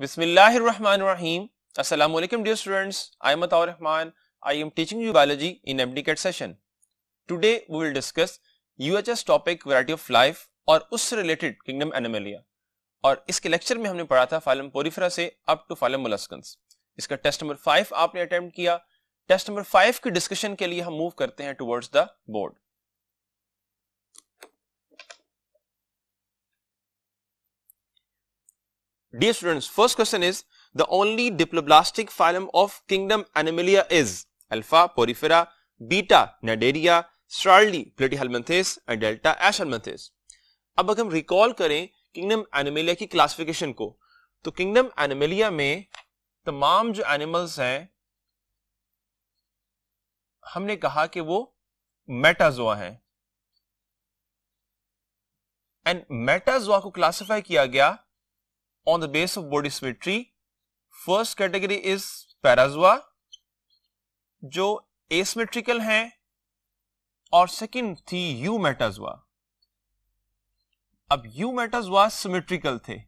बिस्मिल्लाम Aslam dear students I am Rahman. I am teaching you biology in MDCAT session today we will discuss UHS topic variety of life और उससे related kingdom Animalia और इसके lecture में हमने पढ़ा था फालम पोरीफ्रा से अप टू फालम मुलास्कंस। इसका टेस्ट नंबर फाइव आपने अटैम्प्ट किया। टेस्ट नंबर फाइव की डिस्कशन के लिए हम मूव करते हैं towards the board dear students first question is the only diploblastic phylum of kingdom Animalia is alpha Porifera beta Cnidaria charlie Platyhelminthes and delta एश हलमेंथिस अब अगर हम रिकॉल करें किंगडम एनिमिलिया की क्लासिफिकेशन को तो किंगडम एनिमिलिया में तमाम जो एनिमल्स हैं, हमने कहा कि वो मेटाजोआ है। एंड मेटाजोआ को क्लासिफाई किया गया on the base of body symmetry. First category is parazoa जो asymmetrical हैं और second थी eumetazoa. अब eumetazoa symmetrical थे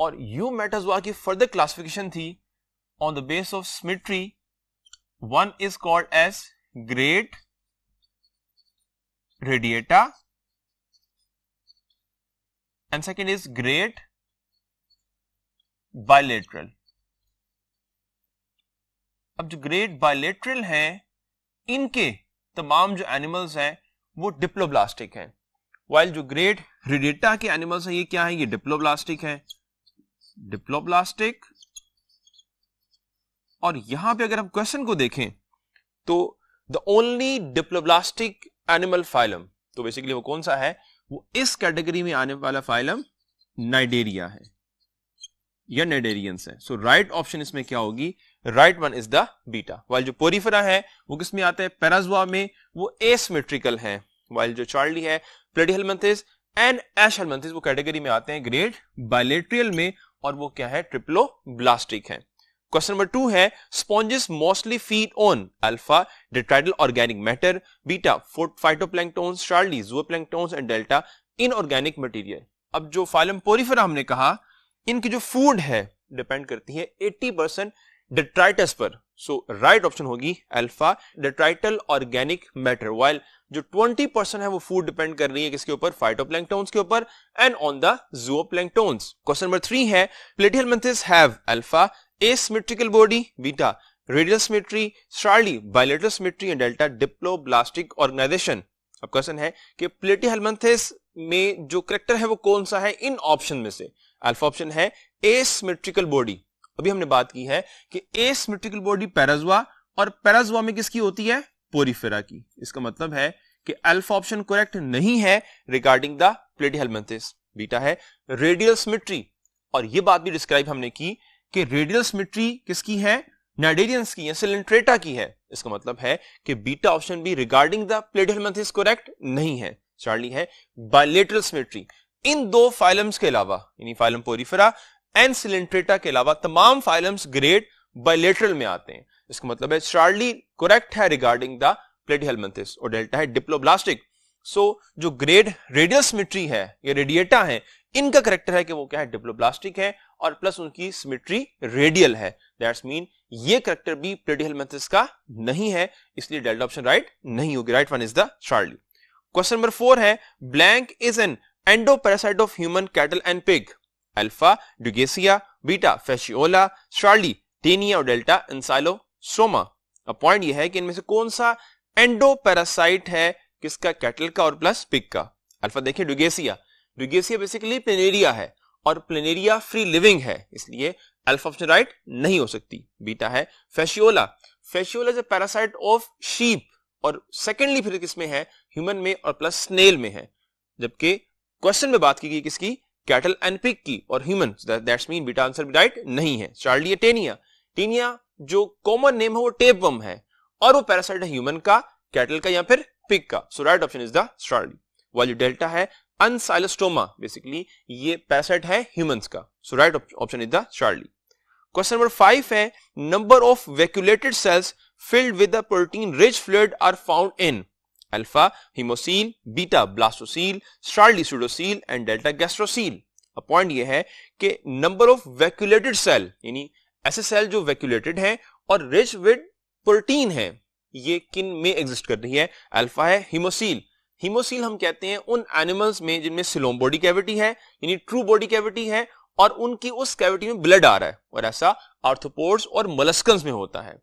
और eumetazoa की further classification थी on the base of symmetry. One is called as great radiata and second is great bilateral अब जो ग्रेट बायलेटरल हैं, इनके तमाम जो एनिमल्स हैं, वो डिप्लोब्लास्टिक हैं। वाइल जो ग्रेट रिडेटा के एनिमल्स हैं, ये क्या है? ये डिप्लोब्लास्टिक हैं। डिप्लोब्लास्टिक और यहाँ पे अगर हम क्वेश्चन को देखें तो the only diploblastic animal phylum तो बेसिकली वो कौन सा है? वो इस कैटेगरी में आने वाला फाइलम नाइडेरिया है। या नेडेरियंस है। सो राइट ऑप्शन इसमें क्या होगी? Right one is the beta while जो पोरिफेरा है, वो किसमें आता है? पेराजुआ में। वो एसमेट्रिकल है। वाइल जो चार्ली है प्लेटिहेलमेंथिस एंड एश हेलमेंथिस वो कैटेगरी में आते हैं ग्रेड बायलेट्रियल में और वो क्या है? ट्रिप्लो ब्लास्टिक है। क्वेश्चन नंबर टू है sponges mostly feed on alpha detrital organic matter beta phytoplanktons charlie zooplanktons and delta inorganic material अब जो फाइलम पोरिफेरा हमने कहा इनकी जो फ़ूड है डिपेंड करती है 80 परसेंट डिट्राइटस पर। सो राइट ऑप्शन होगी alpha detrital organic matter while जो 20 परसेंट है वो फ़ूड डिपेंड कर रही है किसके ऊपर? फाइटोप्लैंक्टोन्स के ऊपर। And on the zooplanktons question number three है platyhelminthes have alpha asymmetrical body beta radial symmetry Charlie bilateral symmetry and delta diploblastic organisation अब क्वेश्चन है कि प्लेटिहेलमेंथिस में जो करेक्टर है वो कौन सा है? इन ऑप्शन में से। अल्फ़ा ऑप्शन है एसिमेट्रिकल बॉडी। अभी हमने बात की है कि एसिमेट्रिकल बॉडी पैराजुआ और पैराजुआ में किसकी होती है? पोरिफेरा की। इसका मतलब है कि अल्फ़ा ऑप्शन करेक्ट नहीं है रिगार्डिंग द प्लेटिहेलमेंथिस। बीटा है रेडियल सिमेट्री। और यह बात भी डिस्क्राइब हमने की कि रेडियल सिमेट्री किसकी है? नाइडेरियंस की है, सिलेंट्रेटा की है। इसका मतलब है कि बीटा ऑप्शन भी रिगार्डिंग द प्लेटिहेलमेंथिस करेक्ट नहीं है। चार्ली है बायलेटरल सिमेट्री। इन दो फाइलम्स के अलावा यानी फाइलम पोरिफेरा एंड सिलेंट्रेटा के अलावा तमाम फाइलम्स ग्रेड बायलेटरल में आते हैं। इसका मतलब है चार्ली करेक्ट है रिगार्डिंग द प्लेटिहेलमेंथिस और डेल्टा है डिप्लोब्लास्टिक सो so, जो ग्रेड रेडियल सिमेट्री है या रेडिएटा है इनका करेक्टर है कि वो क्या है डिप्लोब्लास्टिक है और प्लस उनकी सिमेट्री रेडियल है। दैट्स मीन ये करेक्टर भी प्लेटिहेलमेंथिस का नहीं है इसलिए डेल्टा ऑप्शन राइट नहीं होगी। Right one is the Charlie question number four है blank is an endoparasite of human cattle and pig alpha dugesia beta fasciola Charlie taenia और डेल्टा इंसाइलोस्ट्रोमा अब पॉइंट यह है कि इनमें से कौन सा एंडोपैरासाइट है, किसका कैटल का और प्लस पिग का? अल्फ़ा देखिए ड्यूगेसिया ड्यूगेसिया बेसिकली प्लेनेरिया है और प्लेनेरिया फ्री लिविंग है, इसलिए अल्फ़ा ऑप्शन राइट नहीं हो सकती. बीटा है fasciola fasciola is parasite of sheep और सेकेंडली फिर किसमें है? ह्यूमन में और प्लस स्नेल में है. जबकि क्वेश्चन में बात की गई किसकी? कैटल एंड पिक की और human that's mean beta answer भी राइट नहीं है। चार्ली टेनिया टेनिया जो कॉमन नेम है, वो टेप वम है और वो पैरासाइट है ह्यूमन का कैटल का या फिर पिक का। So right option is the Charlie while delta है अनसाइलोस्टोमा बेसिकली ये पैरासाइट है ह्यूमंस का। So right option is the Charlie question number five है number of vacuolated cells filled with the protein rich fluid are found in alpha haemocoel beta blastocoel Charlie pseudocoel and delta gastrocoel point ये है कि number of vacuolated cell यानी ऐसे cell जो vacuolated हैं और rich with protein है, ये किन में एग्जिस्ट कर रही है? अल्फ़ा है हिमोसील हिमोसील हम कहते हैं उन एनिमल्स में जिनमें सिलोम बॉडी कैविटी है, यानी ट्रू बॉडी कैविटी है, और उनकी उस कैविटी में ब्लड आ रहा है, और ऐसा आर्थोपोड्स और मलस्कन्स में होता है।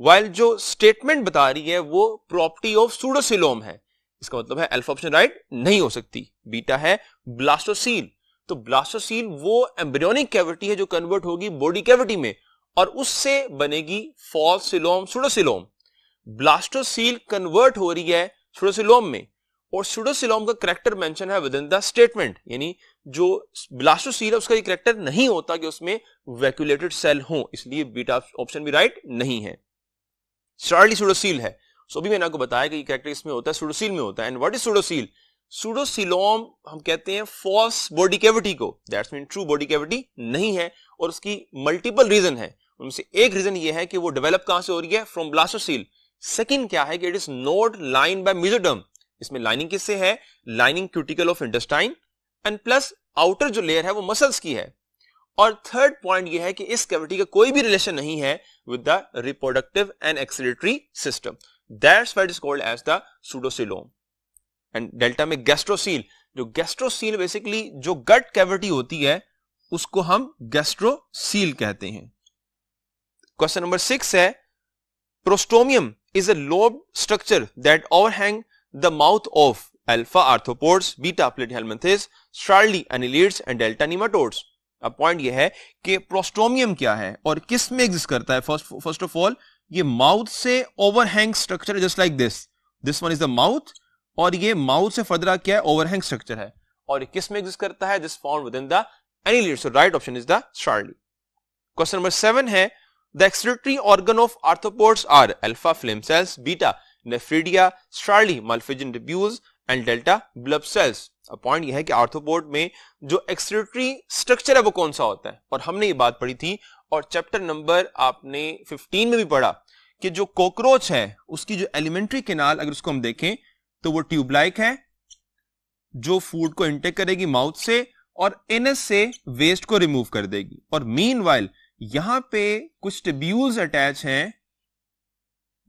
वाइल जो स्टेटमेंट बता रही है, वो प्रॉपर्टी ऑफ़ सूडोसिलोम है। इसका मतलब है अल्फ़ा ऑप्शन राइट नहीं हो सकती। बीटा है ब्लास्टोसील तो ब्लास्टोसील वो एम्ब्रियोनिक कैविटी है जो कन्वर्ट होगी बॉडी कैविटी में, और उससे बनेगी false coelom pseudocoelom blastocoel convert हो रही है सुडोसिलोम में, और सुडोसिलोम का करेक्टर मेंशन है विद इन द स्टेटमेंट यानी जो ब्लास्टोसील है, उसका ये करेक्टर नहीं होता कि उसमें वैक्यूलेटेड सेल हो, इसलिए बीटा ऑप्शन भी राइट नहीं है। स्टार्ली सुडोसील है। सो भी मैंने आपको बताया कि करेक्टर इसमें होता है सुडोसील में होता है। And what is pseudocoel pseudocoelom हम कहते हैं फॉल्स बॉडी कैविटी को। That's mean true body cavity नहीं है और उसकी मल्टीपल रीजन है। उनसे एक रीजन ये है कि वो डेवलप कहाँ से हो रही है? फ्रॉम ब्लास्टोसील सेकंड क्या है कि it is not line by mesoderm इसमें लाइनिंग किससे है? Lining cuticle of intestine and plus outer जो लेयर है, वो मसल्स की है। और थर्ड पॉइंट ये है कि इस कैविटी का कोई भी रिलेशन नहीं है। With the reproductive and excretory system that's what is called as the pseudocoelom and delta में गैस्ट्रोसील जो गैस्ट्रोसील बेसिकली जो गट कैविटी होती है, उसको हम गैस्ट्रोसील कहते हैं। क्वेश्चन नंबर सिक्स है prostomium is a lobe structure that overhang the mouth of alpha arthropods beta platyhelminthes Charlie annelids and delta nematodes अब पॉइंट ये है कि प्रोस्टोमियम क्या है और किसमें एग्जिस्ट करता है? फ़र्स्ट फ़र्स्ट ऑफ़ ऑल ये माउथ से overhang structure just like this this one is the mouth और ये माउथ से फर्दर क्या है ओवरहैंग स्ट्रक्चर है। और ये किसमें एग्जिस्ट करता है? This found within the annelid so right option is the Charlie question number seven है the excretory organ of arthropods are alpha flame cells beta nephridia Charlie malpighian tubules and delta bulb cells point यह है कि arthropod में जो excretory structure है वो कौन सा होता है? और हमने ये बात पढ़ी थी और चैप्टर नंबर आपने 15 में भी पढ़ा कि जो कॉकरोच है, उसकी जो एलिमेंट्री केनाल अगर उसको हम देखें तो वो ट्यूबलाइक है, जो फ़ूड को इंटेक करेगी माउथ से और इनस से वेस्ट को रिमूव कर देगी। और मीन वाइल यहाँ पे कुछ टिब्यूल्स अटैच हैं,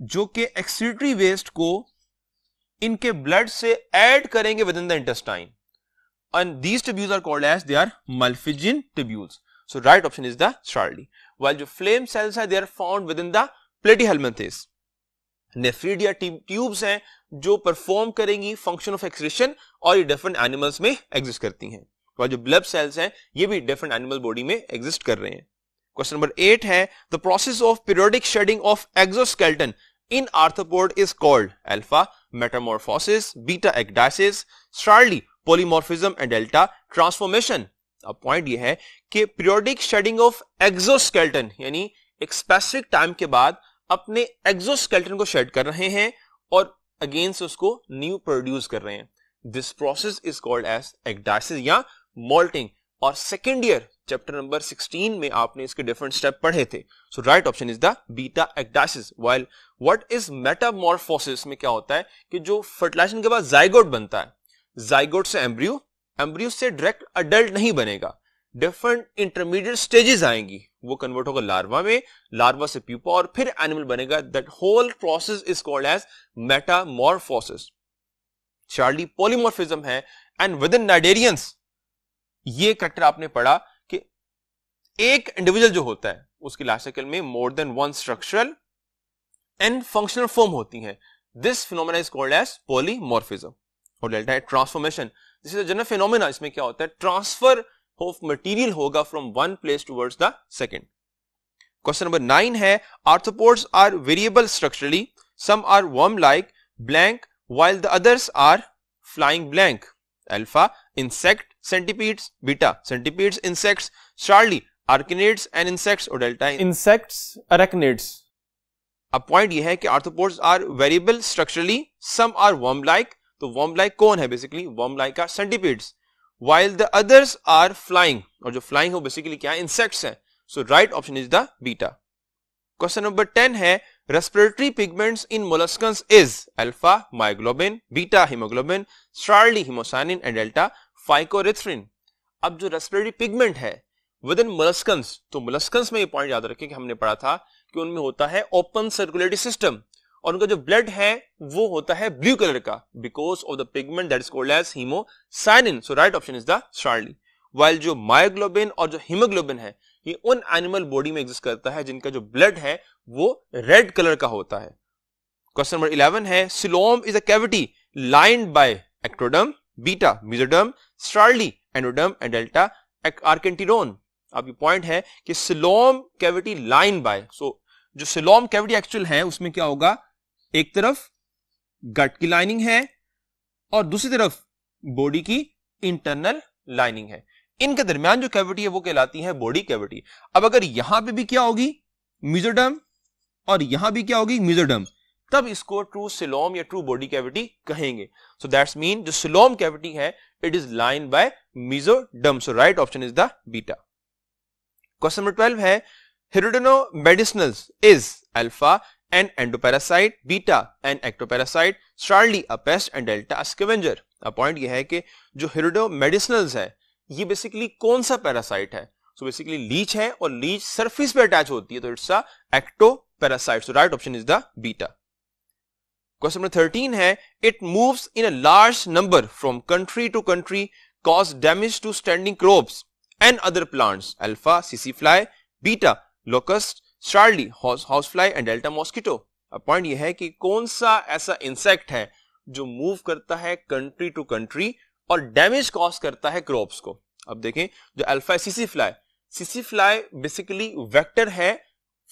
जो कि एक्सीटरी वेस्ट को इनके ब्लड से ऐड करेंगे within the intestine and these tubules are called as they are malpighian tubules so right option is the Charlie while जो फ्लेम सेल्स है they are found within the platyhelminthes nephridia tubes हैं, जो perform करेंगी function of excretion और ये different animals में exist करती हैं. और जो ब्लड सेल्स हैं, ये भी डिफरेंट एनिमल बॉडी में एग्जिस्ट कर रहे हैं. क्वेश्चन नंबर एट है the process of periodic shedding of exoskeleton in arthropod is called alpha metamorphosis beta ecdysis Charlie polymorphism and delta transformation अब पॉइंट ये है कि पीरियोडिक शेडिंग ऑफ़ एक्सोस्केल्टन यानी एक स्पेसिफिक टाइम के बाद अपने एक्सोस्केल्टन को शेड कर रहे हैं और अगेंस्ट उसको न्यू प्रोड्यूस कर रहे हैं। This process is called as ecdysis या मोल्टिंग और सेकेंड ईयर चैप्टर नंबर 16 में आपने इसके डिफरेंट स्टेप पढ़े थे। So right option is the beta ecdysis while what is metamorphosis में क्या होता है कि जो फर्टिलाइजेशन के बाद जाइगोट बनता है। जाइगोट से एम्ब्रियो एम्ब्रियो से डायरेक्ट अडल्ट नहीं बनेगा। डिफरेंट इंटरमीडिएट स्टेजेस आएँगी। वो कन्वर्ट होगा लार्वा में लार्वा से प्यूपा और फिर एनिमल बनेगा। That whole process is called as metamorphosis Charlie polymorphism है। एंड विद इन नाइडेरियंस ये करेक्टर आपने पढ़ा एक इंडिविजुअल जो होता है, उसकी लाइफ साइकिल में more than one structural and functional form होती है। This phenomena is called as polymorphism और डेल्टा है transformation this is general phenomena इसमें क्या होता है? ट्रांसफ़र ऑफ़ मटेरियल होगा from one place towards the second question number nine है arthropods are variable structurally some are worm like blank while the others are flying blank. Alpha, insect, centipedes, beta, centipedes, insects charlie arachnids and insects और delta insects arachnids. अब point ये है कि arthropods are variable structurally some are worm like तो worm like कौन है basically worm like are centipedes while the others are flying और जो flying हो बेसिकली क्या है? इंसेक्ट्स हैं. So right option is the beta question number ten है respiratory pigments in molluscans is alpha myoglobin beta haemoglobin Charlie haemocyanin and delta phycoerythrin अब जो respiratory pigment है विद इन मोलस्कंस तो molluscans में ये पॉइंट याद रखें कि हमने पढ़ा था कि उनमें होता है ओपन सर्कुलेटरी सिस्टम और उनका जो ब्लड है, वो होता है ब्लू कलर का because of the pigment that is called as haemocyanin so right option is the Charlie while जो मायोग्लोबिन और जो हीमोग्लोबिन है, ये उन एनिमल बॉडी में एग्जिस्ट करता है जिनका जो ब्लड है, वो रेड कलर का होता है। क्वेश्चन नंबर इलेवन है coelom is a cavity lined by ectoderm beta mesoderm Charlie endoderm and delta archenteron अब ये पॉइंट है कि coelom cavity line by so जो सिलोम कैविटी एक्चुअल है, उसमें क्या होगा? एक तरफ़ गट की लाइनिंग है और दूसरी तरफ़ बॉडी की इंटरनल लाइनिंग है। इनके दरमियान जो कैविटी है, वो कहलाती है बॉडी कैविटी अब अगर यहाँ पे भी क्या होगी? मिजोडम और यहाँ भी क्या होगी? मिजोडम तब इसको ट्रू सिलोम या ट्रू बॉडी कैविटी कहेंगे। सो दैट्स मीन जो सिलोम कैविटी है it is line by mesoderm so right option is the beta question number twelve है hirudo medicinalis is alpha an endoparasite beta an ectoparasite Charlie a pest and delta scavenger point यह है कि जो हिरोडो मेडिसिनल्स है, ये basically कौन सा parasite है? सो बेसिकली लीच है और लीच सरफेस पे अटैच होती है तो it's a ectoparasite so right option is the beta question number thirteen है it moves in a large number from country to country cause damage to standing crops and other plants alpha CC fly beta locust house fly and delta mosquito अब point यह है कि कौन सा ऐसा insect है जो मूव करता है कंट्री टू कंट्री और डैमेज कॉज करता है क्रॉप्स को। अब देखें, जो अल्फ़ा सीसी fly CC fly basically vector है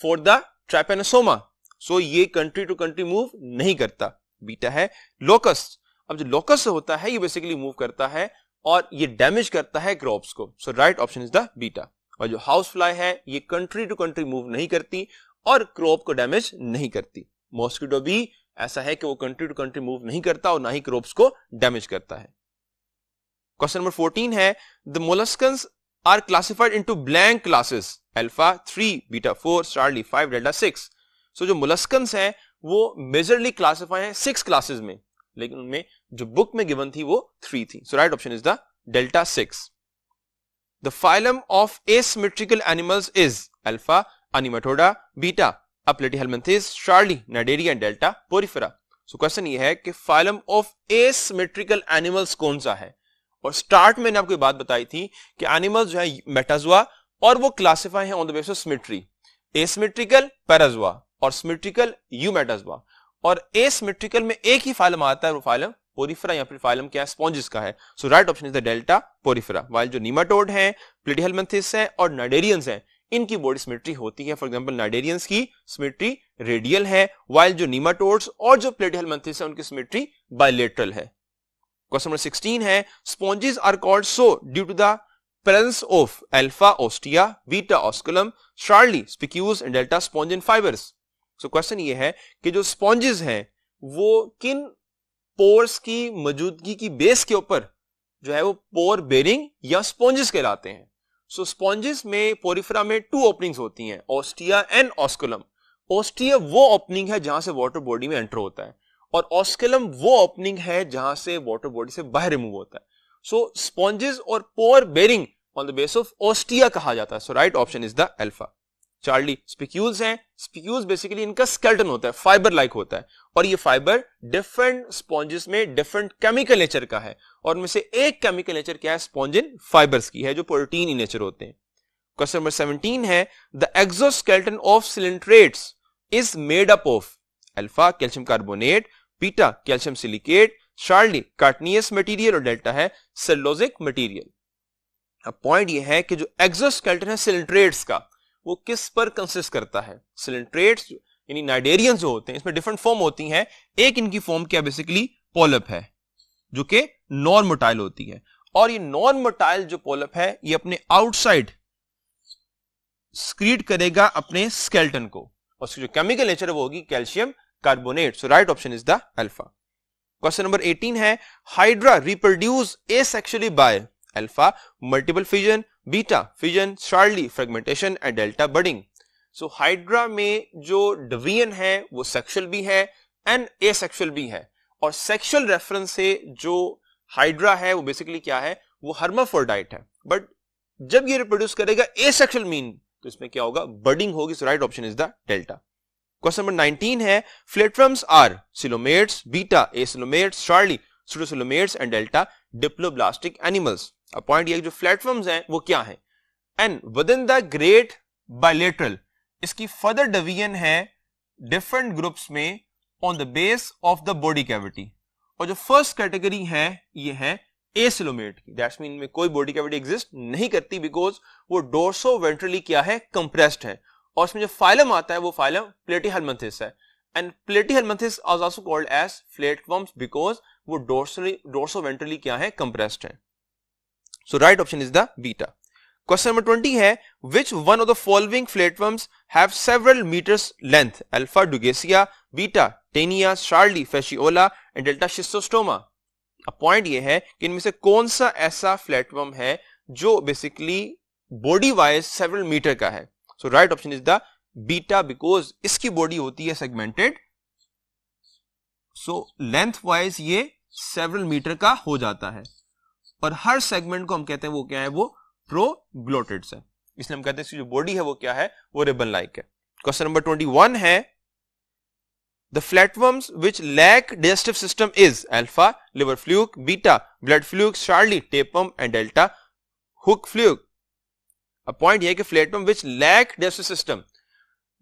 फॉर द ट्राइपेनोसोमा सो ये कंट्री टू कंट्री मूव नहीं करता। बीटा है लोकस्ट अब जो लोकस होता है, ये बेसिकली मूव करता है और ये डैमेज करता है क्रॉप्स को। So right option is the beta और जो हाउस फ्लाई है, ये कंट्री टू कंट्री मूव नहीं करती और क्रॉप को डैमेज नहीं करती। मॉस्किटो भी ऐसा है कि वो कंट्री टू कंट्री मूव नहीं करता और ना ही क्रॉप्स को डैमेज करता है। क्वेश्चन नंबर 14 है the molluscans are classified into blank classes alpha three beta four Charlie five delta six so जो मोलस्कन्स हैं, वो मेजरली क्लासिफाई है सिक्स क्लासेस में। लेकिन उनमें जो बुक में गिवन थी वो थ्री थी। So right option is the delta six the phylum of asymmetrical animals is alpha nematoda beta platyhelminthes Charlie cnidaria and delta porifera so question ये है कि फाइलम ऑफ़ एसिमेट्रिकल एनिमल्स कौन सा है? और स्टार्ट में आपको बात बताई थी कि एनिमल्स जो है मेटाजुआ और वो क्लासिफाई है on the basis of symmetry asymmetrical parazoa और सिमेट्रिकल यूमेटाजुआ और एसिमेट्रिकल में एक ही फाइलम आता है वो फाइलम पोरिफेरा या फिर फाइलम क्या स्पॉन्जिस का है। So right option is the delta Porifera while जो नीमाटोड है प्लेटिहेलमेंथिस है और नाइडेरियंस है इनकी बॉडी सिमेट्री होती है। फॉर एग्जांपल नाइडेरियंस की सिमेट्री रेडियल है वाइल जो नीमाटोड्स और जो प्लेटिहेलमेंथिस है उनकी सिमेट्री बायलेटरल है। क्वेश्चन नंबर 16 है sponges are called so due to the presence of alpha ostia, beta osculum, charlie, spicus and delta spongin fibers. So question ये है कि जो स्पॉन्जेस हैं वो किन पोर्स की मौजूदगी की बेस के ऊपर जो है वो पोर बेरिंग या स्पॉन्जेस कहलाते हैं? सो so, स्पॉन्जेस में पोरिफरा में टू ओपनिंग्स होती हैं ऑस्टिया एंड ऑस्कुलम ऑस्टिया वो ओपनिंग है जहाँ से वाटर बॉडी में एंटर होता है और ऑस्केलम वो ओपनिंग है जहाँ से वाटर बॉडी से बाहर रिमूव होता है। सो स्पॉन्जेस और pore bearing on the base of ostia कहा जाता है। So right option is the alpha Charlie spicules हैं। स्पिक्यूल्स बेसिकली इनका स्केल्टन होता है फाइबर लाइक होता है। और ये फाइबर डिफरेंट स्पॉन्जेस में डिफरेंट केमिकल नेचर का है। और उनमें से एक केमिकल नेचर क्या है? स्पॉन्जिन फाइबर्स की है, जो प्रोटीन इन नेचर होते हैं। क्वेश्चन नंबर 17 है the exoskeleton of coelenterates is made up of alpha calcium carbonate beta calcium silicate Charlie chitinous material और डेल्टा है सेलोजिक मटेरियल अब पॉइंट ये है कि जो एक्सोस्केल्टन है सिलेंट्रेट्स का वो किस पर कंसिस्ट करता है? सिलेंट्रेट्स यानी नाइडेरियन जो होते हैं, इसमें डिफरेंट फॉर्म होती हैं। एक इनकी फॉर्म क्या बेसिकली पोलप है, जो कि नॉन मोटाइल होती है। और ये नॉन मोटाइल जो पोलप है, ये अपने आउटसाइड स्क्रीट करेगा अपने स्केल्टन को। और उसकी जो केमिकल नेचर वो होगी calcium carbonate so right option is the alpha question number 18 है hydra reproduce asexually by alpha multiple fission beta fission Charlie fragmentation and delta budding so hydra में जो डिवीज़न है, वो सेक्सुअल भी है एंड एसेक्सुअल भी है. और सेक्सुअल रेफरेंस से जो हाइड्रा है, वो बेसिकली क्या है? वो हर्माफोर्डाइट है. बट जब ये रिप्रोड्यूस करेगा ए सेक्शुअल मीन तो इसमें क्या होगा? बर्डिंग होगी. So right option is the delta question number 19 है flatworms are coelomates beta acoelomates Charlie pseudocoelomates and delta diploblastic animals अब पॉइंट ये जो फ्लेटवर्म्स हैं, वो क्या है? And within the great bilateral इसकी फर्दर डिवीज़न है डिफरेंट ग्रुप्स में on the base of the body cavity और जो फ़र्स्ट कैटेगरी है, ये है एसिलोमेट की. दैट्स मीन में कोई बॉडी कैविटी एग्जिस्ट नहीं करती बिकॉज़ वो डोर्सो वेंट्रली क्या है? कंप्रेस्ड है. और उसमें जो फाइलम आता है, वो फाइलम प्लेटीहेलमेंथिस है. And platyhelminthes is also called as flatworms because वो डोर्सली डोर्सो वेंट्रली क्या है? कंप्रेस्ड है. So right option is the beta question number twenty है which one of the following flatworms have several meters length alpha dugesia beta taenia charlie fasciola and delta schistosoma अब point ये है कि इनमें से कौन सा ऐसा फ्लेटवर्म है जो basically body wise several meter का है. So right option is the beta because इसकी बॉडी होती है सेगमेंटेड सो लेंथ वाइज ये सेवरल मीटर का हो जाता है. और हर सेगमेंट को हम कहते हैं वो क्या है? वो प्रोग्लोटेड्स है इसलिए हम कहते हैं जो बॉडी है वो क्या है? वो रिबन लाइक है। क्वेश्चन नंबर ट्वेंटी वन है The flatworms which lack digestive system is alpha, liver fluke, beta, blood fluke, Charlie, tapeworm and delta, hook fluke. अब पॉइंट यह कि flatworm which lack digestive system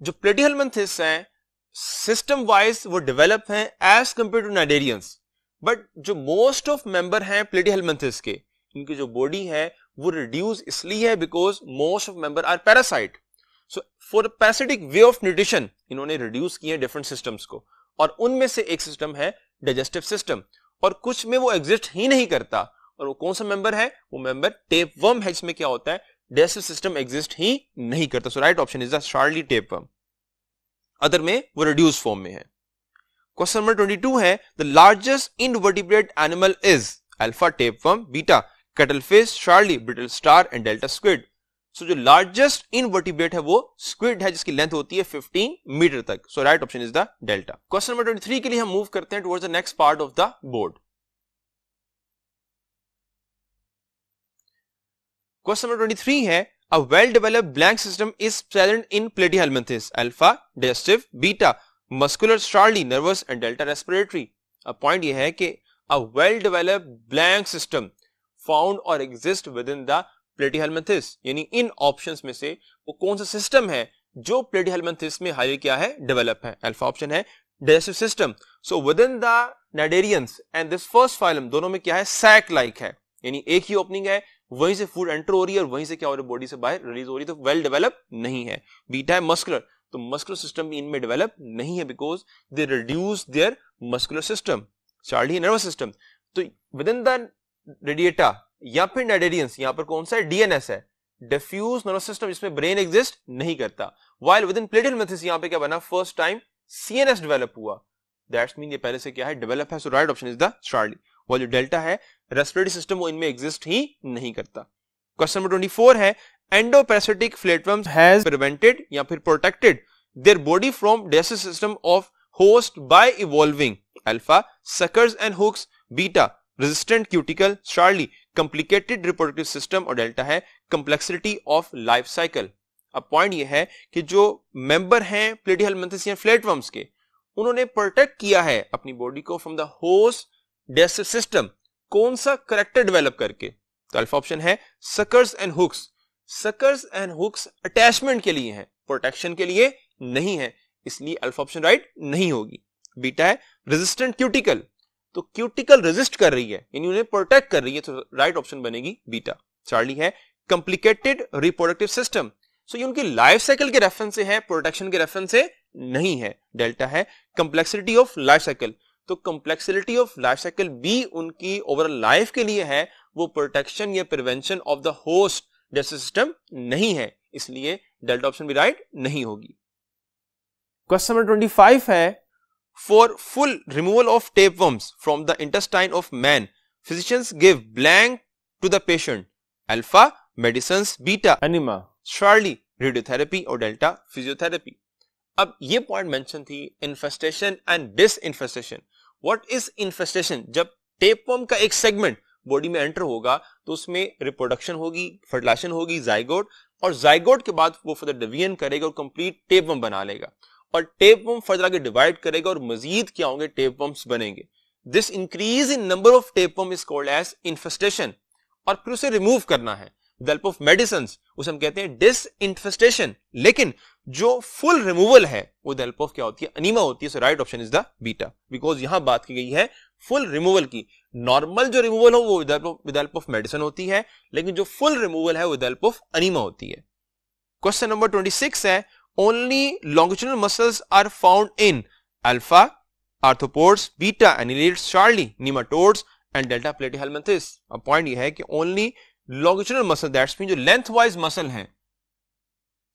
जो platyhelminthes हैं system wise वो develop हैं as compare to cnidarians but जो most of member हैं platyhelminthes के, इनकी जो बॉडी है, वो रिड्यूस इसलिए है because most of member are parasite so for parasitic way of nutrition इन्होंने रिड्यूस किए डिफरेंट सिस्टम्स को। और उनमें से एक सिस्टम है डाइजेस्टिव सिस्टम और कुछ में वो एग्जिस्ट ही नहीं करता। और वो कौन सा मेंबर है? वो मेंबर टेप वर्म है, जिसमें क्या होता है? डाइजेस्टिव सिस्टम एग्जिस्ट ही नहीं करता। So right option is the charlie tape worm other में वो रिड्यूस फॉर्म में है। क्वेश्चन नंबर 22 है the largest invertebrate animal is alpha tapeworm beta cuttlefish charlie brittle star and delta squid so जो largest invertebrate है वो squid है, जिसकी लेंथ होती है 15 मीटर तक. So right option is the delta question number 23 के लिए हम मूव करते हैं towards the next part of the board question number 23 है, a well developed blank system is present in platyhelminthes, alpha, digestive, beta. Muscular charlie nervous and delta respiratory. अब point ये है कि a well developed blank system found or exist within the platyhelminthes यानी इन options में से वो कौन सा सिस्टम है जो प्लेटिहेलमेंथिस में हाईली क्या है डेवलप है। अल्फ़ा ऑप्शन है digestive system so within the cnidarians and this first phylum दोनों में क्या है? सैक लाइक है। यानी एक ही ओपनिंग है, वहीं से फ़ूड एंटर हो रही है और वहीं से क्या हो रहा है? बॉडी से बाहर रिलीज़ हो रही है तो वेल डेवलप नहीं है। बीटा है मस्कुलर तो मस्कुलर सिस्टम भी इनमें डेवलप नहीं है because they reduce their muscular system charlie nervous system तो विद इन द रेडिएटा या फिर नाइडेरियंस यहाँ पर कौन सा है? डीएनएस है. डिफ्यूज नर्वस सिस्टम जिसमें ब्रेन एग्जिस्ट नहीं करता. वाइल विद इन प्लेटल मेथिस यहाँ पे क्या बना? फ़र्स्ट टाइम सीएनएस डेवलप हुआ. दैट्स मीन ये पहले से क्या है? डेवलप है. So right option is the charlie वो जो डेल्टा है रेस्पिरेटरी सिस्टम वो इनमें एग्जिस्ट ही नहीं करता. क्वेश्चन नंबर 24 है एंडोपैरासिटिक फ्लेटवर्म्स हैज़ प्रिवेंटेड या फिर protected their body from digestive system of host by evolving alpha suckers and hooks beta resistant cuticle charlie complicated reproductive system और डेल्टा है कंप्लेक्सिटी ऑफ़ लाइफ साइकिल अब point ये है कि जो मेंबर हैं प्लेटिहेलमेंथिस या फ्लेटवर्म्स के, उन्होंने प्रोटेक्ट किया है अपनी बॉडी को from the host digestive system कौन सा करेक्टर डेवलप करके? तो अल्फ़ा ऑप्शन है suckers and hooks suckers and hooks attachment के लिए है प्रोटेक्शन के लिए नहीं है, इसलिए अल्फ़ा ऑप्शन राइट नहीं होगी। बीटा है रेजिस्टेंट क्यूटिकल तो क्यूटिकल रेजिस्ट कर रही है यानी उन्हें प्रोटेक्ट कर रही है तो राइट ऑप्शन बनेगी बीटा चार्ली है कंप्लिकेटेड रिप्रोडक्टिव सिस्टम सो ये उनकी लाइफ साइकिल के रेफरेंस से है प्रोटेक्शन के रेफरेंस से नहीं है। डेल्टा है कंप्लेक्सिटी ऑफ़ लाइफ साइकिल तो कंप्लेक्सिटी ऑफ़ लाइफ साइकिल भी उनकी ओवरऑल लाइफ के लिए है, वो प्रोटेक्शन या प्रिवेंशन ऑफ़ द होस्ट जैसे सिस्टम नहीं है इसलिए डेल्टा ऑप्शन भी राइट नहीं होगी। क्वेश्चन नंबर 25 है For full removal of tapeworms from the intestine of man, physicians give blank to the patient. Alpha, medicines, beta, anima, Charlie, radiotherapy और delta physiotherapy अब ये पॉइंट मेंशन थी infestation and disinfestation what is infestation जब tapeworm का एक segment body में enter होगा तो उसमें रिप्रोडक्शन होगी फर्टिलाइजेशन होगी जाइगोट और जाइगोट के बाद वो फर्दर डिवीज़न करेगा और कंप्लीट टेपवम बना लेगा। और टेपवम फर्दर आगे डिवाइड करेगा और मजीद क्या होंगे? टेपवम्स बनेंगे। This increase in number of tapeworm is called as infestation और फिर उसे रिमूव करना है। हेल्प ऑफ़ मेडिसिन उसे हम कहते हैं डिस इन्फेस्टेशन लेकिन जो फुल रिमूवल है वो हेल्प ऑफ़ क्या होती है? अनीमा होती है so right option is the beta because यहाँ बात की गई है फुल रिमूवल की। नॉर्मल जो रिमूवल हो वो विद हेल्प ऑफ़ मेडिसिन होती है लेकिन जो फुल रिमूवल है विद हेल्प ऑफ़ अनीमा होती है। क्वेश्चन नंबर 26 है only longitudinal muscles are found in alpha arthropods beta annelids charlie nematodes and delta platyhelminthes अब पॉइंट ये है कि only longitudinal muscle that's mean जो लेंथ वाइज मसल हैं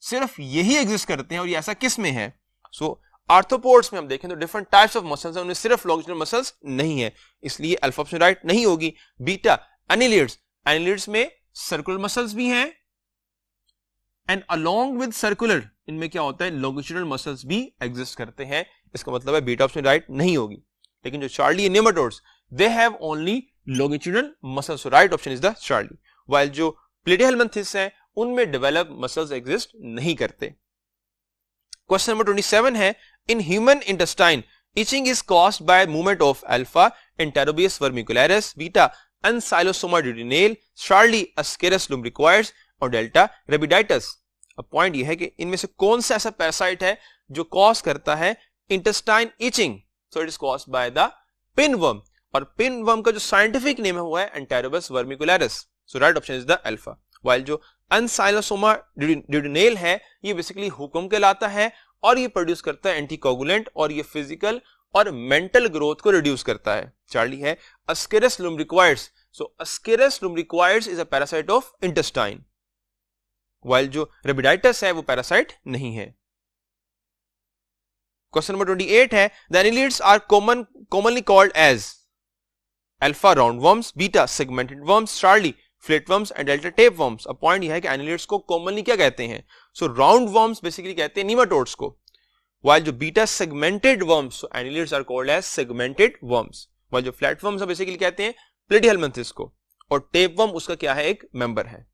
सिर्फ़ यही एग्जिस्ट करते हैं और ये ऐसा किसमें है? सो so, आर्थोपोड्स में हम देखें तो डिफरेंट टाइप्स ऑफ़ मसल्स हैं, उनमें सिर्फ़ लॉन्गिट्यूडनल मसल्स नहीं है। इसलिए अल्फ़ा ऑप्शन राइट नहीं होगी। बीटा एनिलिड्स एनिलिड्स में सर्कुलर मसल्स भी हैं एंड अलोंग विद सर्कुलर इनमें क्या होता है? लॉन्गिट्यूडनल मसल्स भी एग्जिस्ट करते हैं। इसका मतलब है बीटा ऑप्शन राइट नहीं होगी। लेकिन जो charlie nematodes they have only longitudinal muscles right option is the charlie while जो प्लेटिहेलमेंथिस हैं, उनमें डेवलप मसल्स एग्जिस्ट नहीं करते। क्वेश्चन नंबर 27 है in human intestine itching is caused by movement of alpha enterobius vermicularis beta ancylostoma duodenale charlie ascaris lumbricoides और delta rhabditis अब point ये है कि इनमें से कौन सा ऐसा पैरासाइट है जो कॉज करता है intestine itching so it is caused by the pinworm और पिनवर्म का जो साइंटिफिक नेम है, वो है enterobius vermicularis so right option is the alpha while जो अनसाइलोसोमा ड्यूडिनेल है, ये बेसिकली हुक्म कहलाता है और ये प्रोड्यूस करता है एंटीकोगुलेंट और ये फ़िज़िकल और मेंटल ग्रोथ को रिड्यूस करता है। चार्ली है ascaris lumbricoides so ascaris lumbricoides is a parasite of intestine while जो रेबिडाइटस है, वो पैरासाइट नहीं है। क्वेश्चन नंबर 28 है the annelids are common commonly called as alpha round worms beta segmented worms charlie flatworms and delta tape worms अब point यह है कि एनिलिड्स को कॉमनली क्या कहते हैं? सो राउंड वर्म्स बेसिकली कहते हैं नीमाटोड्स को, while जो beta segmented worms annelids are called as segmented worms while जो फ्लैट फ्लैटवर्म्स बेसिकली कहते हैं प्लेटिहेलमेंथिस को, और टेपवर्म उसका क्या है? एक मेंबर है।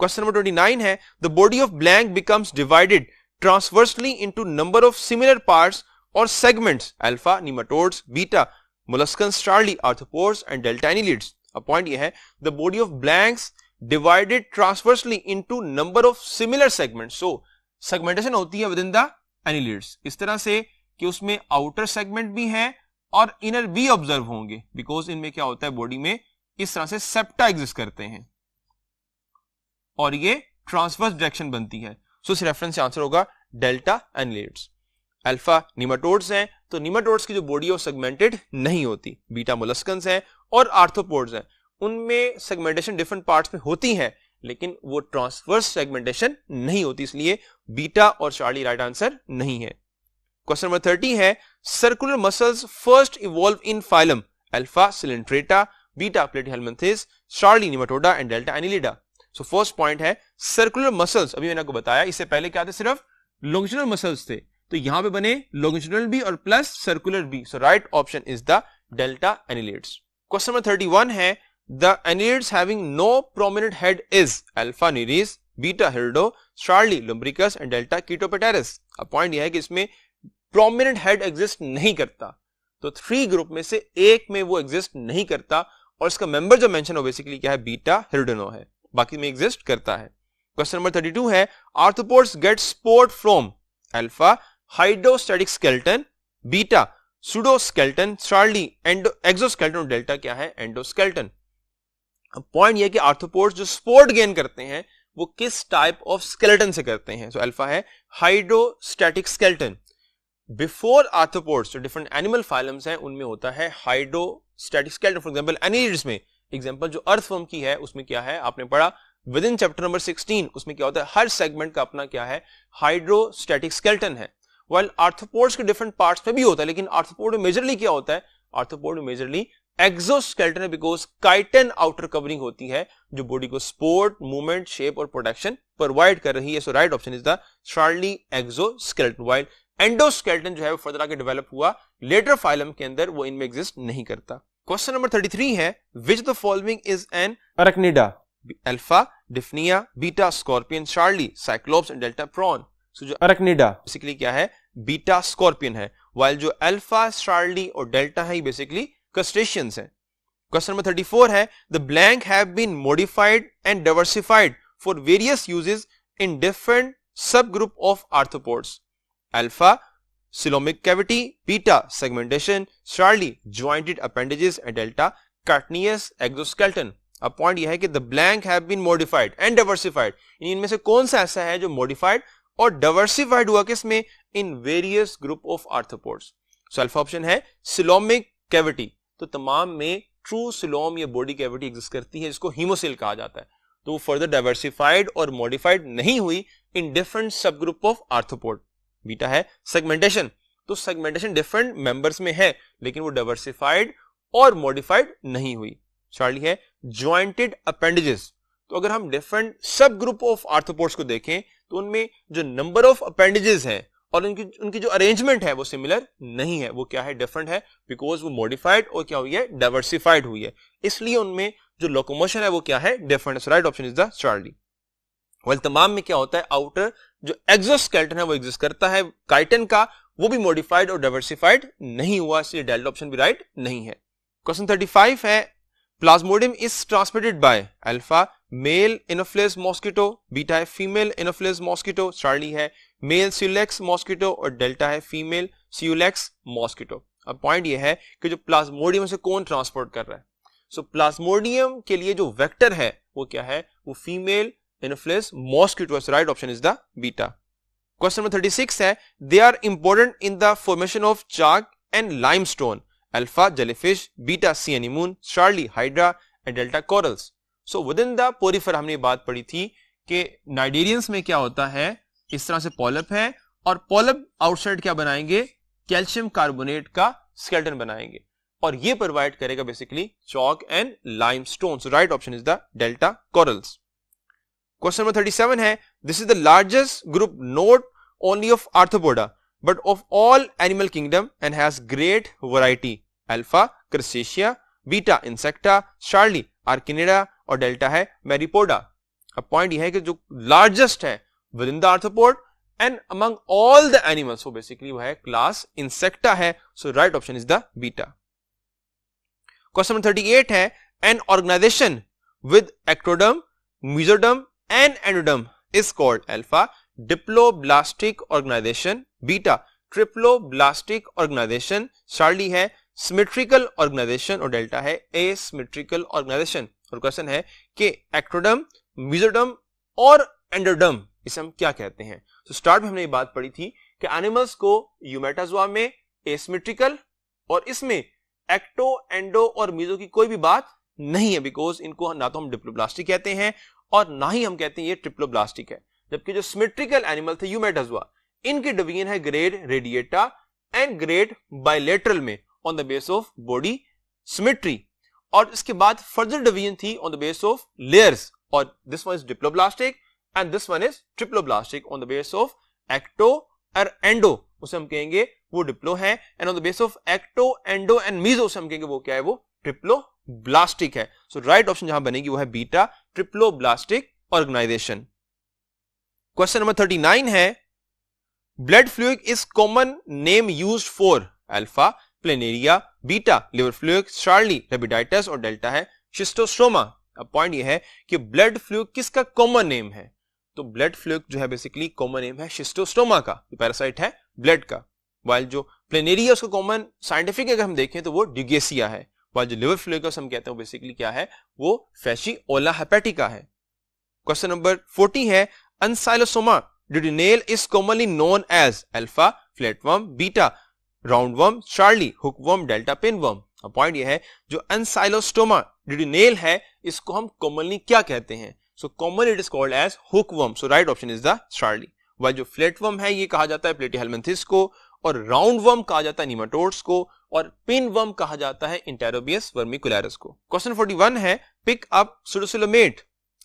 क्वेश्चन नंबर 29 है the body of blank becomes divided transversely into number of similar parts और segments alpha nematodes beta molluscans charlie arthropods and delta annelids point ये है the body of blanks divided transversely into number of similar segments so segmentation होती है within the annelids इस तरह से कि उसमें आउटर सेगमेंट भी है और इनर भी ऑब्ज़र्व होंगे बिकॉज़ इनमें क्या होता है बॉडी में इस तरह से सेप्टा एग्जिस्ट करते हैं। और ये ट्रांसवर्स डायरेक्शन बनती है। सो इस रेफरेंस से आंसर होगा डेल्टा एनिलिड्स अल्फ़ा निमाटोड्स हैं तो निमाटोड्स की जो बॉडी है वो सेगमेंटेड नहीं होती बीटा मोलस्कन्स हैं और आर्थोपोड्स हैं, उनमें सेगमेंटेशन डिफरेंट पार्ट्स में होती है, लेकिन वो ट्रांसवर्स सेगमेंटेशन नहीं होती, इसलिए बीटा और चार्ली राइट आंसर नहीं है। क्वेश्चन नंबर थर्टी है circular muscles first evolve in phylum alpha coelenterata beta platyhelminthes charlie nematoda and delta annelida so first point है सर्कुलर मसल्स अभी मैंने आपको बताया, इससे पहले क्या थे सिर्फ़? लॉन्गिट्यूडनल मसल्स थे। तो यहाँ पे बने लॉन्गिट्यूडनल भी और प्लस सर्कुलर भी so right option is the delta annelids question number 31 है the annelids having no prominent head is alpha nereis beta hirudo charlie lumbricus and delta chaetopterus अब पॉइंट यह है कि इसमें प्रोमिनेंट हेड एग्जिस्ट नहीं करता। तो थ्री ग्रुप में से एक में वो एग्जिस्ट नहीं करता और इसका मेंबर जो मेंशन हो बेसिकली क्या है? बीटा हिल्डनो है। बाकी में एग्जिस्ट करता है। क्वेश्चन नंबर 32 है arthropods get support from alpha hydrostatic skeleton beta pseudoskeleton charlie endo exoskeleton और डेल्टा क्या है? एंडोस्केल्टन पॉइंट यह कि आर्थोपोड्स जो स्पोर्ट गेन करते हैं वो किस टाइप ऑफ़ स्केलेटन से करते हैं? सो so, अल्फ़ा है हाइड्रोस्टैटिक स्केल्टन बिफोर आर्थोपोड्स जो डिफरेंट एनिमल फाइलम्स हैं उनमें होता है hydrostatic skeleton for example annelids में एग्जांपल जो अर्थवर्म की है उसमें क्या है? आपने पढ़ा विद इन चैप्टर नंबर 16 उसमें क्या होता है? हर सेगमेंट का अपना क्या है? हाइड्रोस्टैटिक स्केल्टन है. वेल आर्थोपोड्स के डिफरेंट पार्ट्स में भी होता है, लेकिन आर्थोपोड में मेजरली क्या होता है? आर्थोपोड में majorly exoskeleton because chitin outer covering होती है, जो बॉडी को स्पोर्ट मूवमेंट शेप और प्रोटेक्शन प्रोवाइड कर रही है। So right option is the charlie exoskeleton while endoskeleton जो है वो फर्दर आगे डेवलप हुआ लेटर फाइलम के अंदर, वो इनमें एग्जिस्ट नहीं करता। क्वेश्चन नंबर 33 है which the following is an arachnida alpha daphnia beta scorpion charlie cyclops and delta prawn so जो अरकनिडा। बेसिकली क्या है? बीटा स्कॉर्पियन है। वाइल जो अल्फ़ा चार्ली और डेल्टा है बेसिकली क्रस्टेशियंस है। क्वेश्चन नंबर 34 है। The blank have been modified and diversified for various uses in different sub group of arthropods alpha cavity, beta segmentation, Charlie jointed appendages and delta cartineous exoskeleton. अब point यह है कि the blank have been modified and diversified इनमें से कौन सा ऐसा है जो मॉडिफाइड और डाइवर्सिफाइड हुआ किसमें? In various group of arthropods so alpha option है सिलोमिक कैविटी तो तमाम में ट्रू सिलोम या बॉडी कैविटी एग्जिस्ट करती है, जिसको हीमोसिल कहा जाता है। तो वो फर्दर डाइवर्सिफाइड और मॉडिफाइड नहीं हुई in different sub group of arthropod beta है सेगमेंटेशन तो सेगमेंटेशन डिफरेंट मेंबर्स में है, लेकिन वो डाइवर्सिफाइड और मॉडिफाइड नहीं हुई। चार्ली है ज्वाइंटेड अपेंडेजेस तो अगर हम different sub group of arthropods को देखें तो उनमें जो नंबर ऑफ़ अपेंडेजेस हैं और उनकी उनकी जो अरेंजमेंट है वो सिमिलर नहीं है। वो क्या है? डिफरेंट है बिकॉज़ वो मॉडिफाइड और क्या हुई है? डाइवर्सिफाइड हुई है। इसलिए उनमें जो लोकोमोशन है वो क्या है? Different right option is the charlie well तमाम में क्या होता है? आउटर जो एक्सोस्केल्टन है वो एग्जिस्ट करता है। काइटन का वो भी मॉडिफाइड और डाइवर्सिफाइड नहीं हुआ, इसलिए डेल्टा ऑप्शन भी राइट नहीं है। क्वेश्चन 35 है। Plasmodium is transmitted by alpha male anopheles mosquito beta है फीमेल इनोफ्लेस मॉस्किटो चार्ली है मेल सिलेक्स मॉस्किटो और डेल्टा है फीमेल सियुलेक्स मॉस्किटो अब पॉइंट ये है कि जो प्लाज्मोडियम से कौन ट्रांसपोर्ट कर रहा है सो so, प्लाज्मोडियम के लिए जो वेक्टर है वो क्या है वो female anopheles mosquito right option is the beta question number 36 है they are important in the formation of chalk and limestone alpha jellyfish beta sea anemone charlie hydra and delta corals so within the porifera हमने बात पढ़ी थी कि cnidarians में क्या होता है इस तरह से पॉलप है, और पॉलप आउटसाइड क्या बनाएँगे? कैल्शियम कार्बोनेट का स्केल्टन बनाएँगे। और ये प्रोवाइड करेगा basically chalk and lime stone right option is the delta corals question number 37 है this is the largest group not only of arthropoda but of all animal kingdom and has great variety alpha crustacea beta insecta charlie arachnida और delta है मेरीपोडा। अब point यह है कि जो largest है, within the arthropod and among all the animals basically वो है क्लास इंसेक्टा है so right option is the beta question number 38 है an organization with ectoderm mesoderm and endodome is called alpha diploblastic organization beta triploblastic organization Charlie है symmetrical organisation और delta है asymmetrical organisation और question है कि ectoderm mesoderm और एंडोडम इसे हम क्या कहते हैं? तो स्टार्ट में हमने ये बात पढ़ी थी कि एनिमल्स को यूमेटाजोआ में एसिमेट्रिकल और इसमें एक्टो एंडो और मीजो की कोई भी बात नहीं है बिकॉज़ इनको ना तो हम डिप्लोब्लास्टिक कहते हैं और ना ही हम कहते हैं ये ट्रिप्लोब्लास्टिक है। जबकि जो सिमेट्रिकल एनिमल थे यूमेटजुआ इनके डिवीज़न है grade radiata and grade bilateral में on the base of body symmetry और इसके बाद फर्दर डिवीज़न थी on the base of layers और this one is diploblastic and this one is triploblastic on the base of ecto और endo उसे हम कहेंगे वो डिप्लो है and on the base of ecto endo and meso उसे हम कहेंगे वो क्या है? वो ट्रिप्लो ब्लास्टिक है. सो राइट ऑप्शन जहाँ बनेगी वो है beta triploblastic organization question number thirty nine है blood fluid is common name use for alpha Planaria beta, liver fluid Charlie Rhabditis और डेल्टा है शिस्टोस्ट्रोमा। अब पॉइंट ये है कि ब्लड फ्लूइड किसका कॉमन नेम है? तो ब्लड फ्लूइड जो है बेसिकली कॉमन नेम है शिस्टोस्टोमा का पैरासाइट है ब्लड का। वाइल जो प्लेनेरिया उसका कॉमन साइंटिफिक अगर हम देखें तो वो ड्यूगेसिया है। वाल जो लिवर फ्लूकस हम कहते हैं बेसिकली क्या है? वो फैशी ओला हेपेटिका है। क्वेश्चन नंबर 40 है ancylostoma duodenale is commonly known as alpha flatworm beta roundworm charlie hookworm delta pinworm point ये है जो अनसाइलोस्टोमा डिडिनेल है, इसको हम कॉमनली क्या कहते हैं? So common it is called as hookworm so right option is the charlie वह जो फ्लेटवर्म है, ये कहा जाता है प्लेटी को, और राउंड वर्म कहा जाता है निमाटोड्स को, और पिन वर्म कहा जाता है इंटेरोबियस वर्मिकुलरस को. क्वेश्चन 41 है पिक अप सुडोसिलोमेट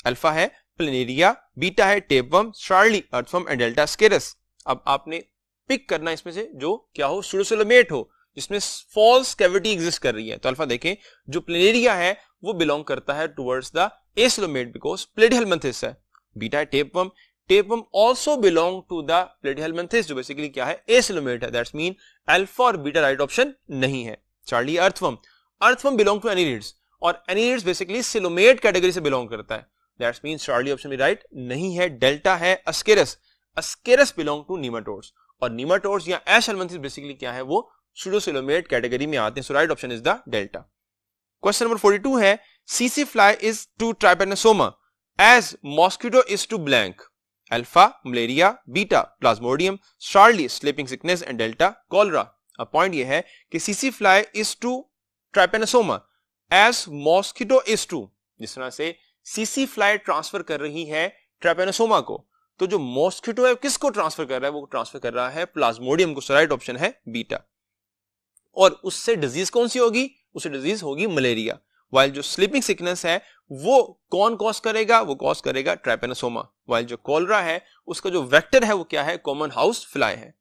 अल्फ़ा है प्लेनेरिया बीटा है tape tapeworm charlie earthworm and delta ascaris अब आपने पिक करना इसमें से जो क्या हो सुडोसिलोमेट हो, जिसमें फॉल्स कैविटी एग्जिस्ट कर रही है। तो अल्फ़ा देखें, जो प्लेनेरिया है, वो बिलोंग करता है towards the acoelomate because platyhelminthes है। बीटा है tapeworm tapeworm also belong to the platyhelminthes जो बेसिकली क्या है एसिलोमेट है। दैट्स मीन अल्फ़ा और बीटा राइट ऑप्शन नहीं है। Charlie earthworm earthworm belong to annelids और एनिलिड्स बेसिकली सिलोमेट कैटेगरी से बिलोंग करता है। दैट्स मीन चार्ली ऑप्शन भी राइट नहीं है। डेल्टा है ascaris ascaris belong to nematodes और नीमाटोड्स या एश बेसिकली क्या है, वो सुडोसिलोमेट कैटेगरी में आते हैं। So right option is the delta question number 42 है CC fly is to trypanosoma as mosquito is to blank alpha malaria beta plasmodium charlie sleeping sickness and delta cholera अब point ये है कि CC fly is to trypanosoma as mosquito is to जिस तरह से CC fly transfer कर रही है ट्राइपेनोसोमा को। तो जो मॉस्किटो है किसको ट्रांसफ़र कर रहा है? वो ट्रांसफ़र कर रहा है प्लाज्मोडियम को राइट ऑप्शन है बीटा और उससे डिज़ीज़ कौन सी होगी? उसे डिज़ीज़ होगी मलेरिया वाइल जो स्लीपिंग सिकनेस है, वो कौन कॉज करेगा? वो कॉज करेगा ट्राइपेनोसोमा वाइल जो कॉलरा है, उसका जो वेक्टर है, वो क्या है? कॉमन हाउस फ्लाई है।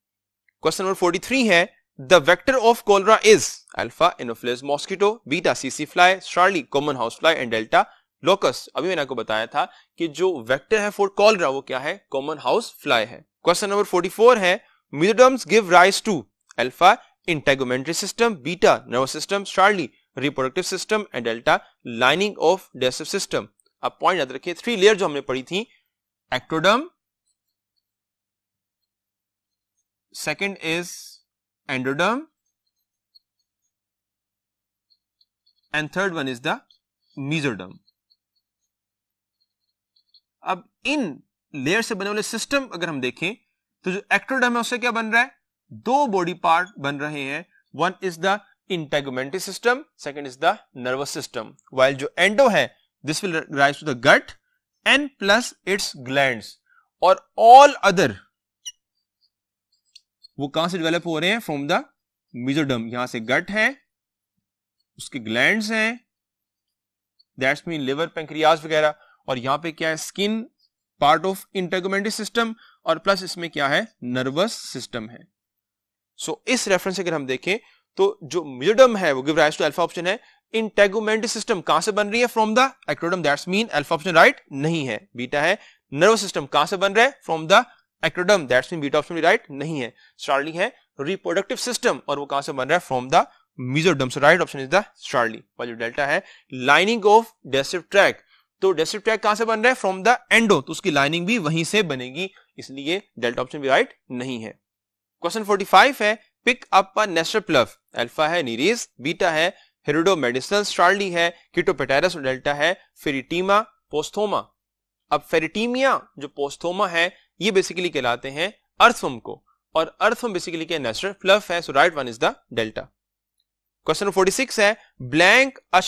क्वेश्चन नंबर 43 है the vector of cholera is alpha anopheles mosquito beta CC fly charlie common house fly and delta locust अभी मैंने आपको बताया था कि जो वेक्टर है फॉर कॉलरा वो क्या है? कॉमन हाउस फ्लाई है। क्वेश्चन नंबर 44 है mesoderms give rise to alpha integumentary system beta nervous system charlie reproductive system and delta lining of digestive system अब पॉइंट याद रखिए थ्री लेयर जो हमने पढ़ी थी ectoderm second is endoderm and third one is the mesoderm अब इन layer से बने वाले सिस्टम अगर हम देखें तो जो एक्टोडम है उससे क्या बन रहा है? दो बॉडी पार्ट बन रहे हैं। One is the integumentary system, second is the nervous system. While जो endo है, this will rise to the gut and plus its glands. और all other, वो कहाँ से डेवलप हो रहे हैं? फ्रॉम द मिजोडम यहाँ से गट है, उसके ग्लैंड्स हैं। दैट्स मीन लिवर पेंक्रियाज वगैरह। और यहाँ पे क्या है? Skin part of integumentary system और प्लस इसमें क्या है? नर्वस सिस्टम है। सो so, इस रेफरेंस अगर हम देखें तो जो म्यूडम है वो give rise to alpha option है। इंटेगोमेंट्री सिस्टम कहाँ से बन रही है? From the ectoderm that's mean alpha option right नहीं है। बीटा है। नर्वस सिस्टम कहाँ से बन रहा है? From the ectoderm that's mean beta option right नहीं है। स्टार्ली है। रिप्रोडक्टिव सिस्टम और वो कहाँ से बन रहा है? From the mesoderm so right option is the charlie जो डेल्टा है लाइनिंग ऑफ़ डेसिव ट्रैक तो डेसिव ट्रैक कहाँ से बन रहा है? फ्रॉम द एंडो तो उसकी लाइनिंग भी वहीं से बनेगी, इसलिए डेल्टा ऑप्शन भी राइट नहीं है। क्वेश्चन 45 है पिक अप नेस्ट्रोप्लव अल्फ़ा है नीरीज बीटा है हेरोडो मेडिसिनल स्टार्ली है कीटोपेटेरस डेल्टा है फेरिटीमा पोस्थोमा अब फेरिटीमिया जो पोस्थोमा है, ये बेसिकली कहलाते हैं अर्थवम को, और अर्थवम बेसिकली क्या नेचुरल फ्लफ है so right one is the delta question 46 है blank a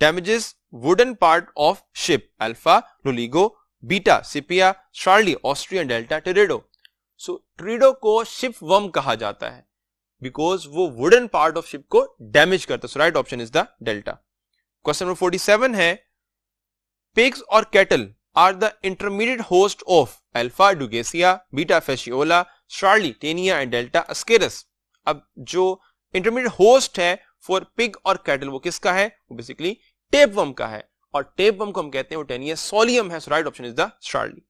shipworm damages wooden part of ship alpha loligo beta sepia charlie ostrea delta teredo so teredo को ship वम कहा जाता है बिकॉज़ वो wooden part of ship को damage करता है। Right option is the delta question number 47 है पिग्स और cattle are the intermediate host of alpha dugesia beta fasciola Charlie taenia and delta ascaris अब जो इंटरमीडिएट होस्ट है for pig और cattle वो किसका है? वो बेसिकली टेपवम का है। और टेपवम को हम कहते हैं, वो टेनिया सोलियम है right option is the Charlie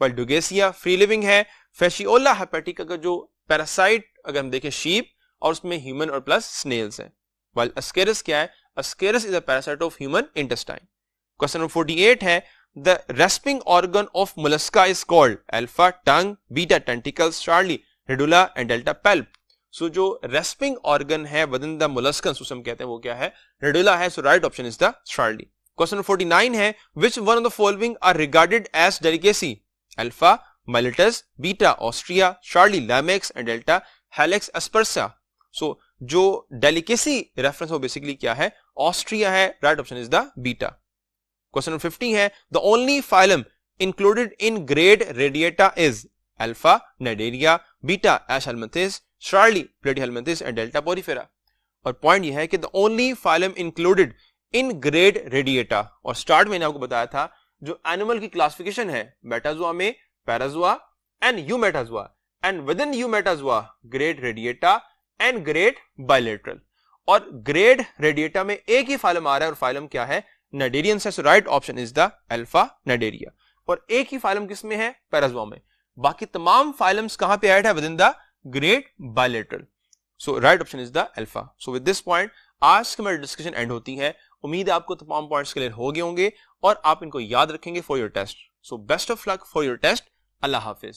well dugesia free living है फेशियोला हेपेटिका का जो पैरासाइट अगर हम देखें शीप और उसमें ह्यूमन और प्लस स्नेल्स है। वाइल अस्केरस क्या है? Ascaris is a parasite of human intestine question number 48 है the rasping organ of mollusca is called alpha tongue beta tentacles charlie radula and delta palp so जो rasping organ है with the molluscan उसे हम कहते हैं, वो क्या है? रेडुला है so right option is the charlie question number 49 है which one of the following are regarded as delicacy alpha mytilus beta ostrea charlie limax and delta helix aspersa so जो डेलिकेसी रेफरेंस वो basically क्या है? Austria है right option is the beta question number 50 है the only phylum included in grade radiata is alpha cnidaria beta aschelminthes charlie platyhelminthes and delta porifera और point यह है कि the only phylum included in grade radiata और start में आपको बताया था जो एनिमल की क्लासिफिकेशन है मेटाजुआ में parazoa and eumetazoa and within eumetazoa grade radiata and grade bilateral और ग्रेड रेडिएटा में एक ही फाइलम आ रहा है और फाइलम क्या है नाइडेरियन से right option is the alpha cnidaria और एक ही फाइलम किसमें है पैराजोम में बाकी तमाम फाइलम्स कहाँ पे ऐड है within the grade bilateral so right option is the alpha so with this point आज की मेरी डिस्कशन एंड होती है। उम्मीद है आपको तमाम पॉइंट्स क्लियर हो गए होंगे और आप इनको याद रखेंगे for your test so best of luck for your test Allah Hafiz.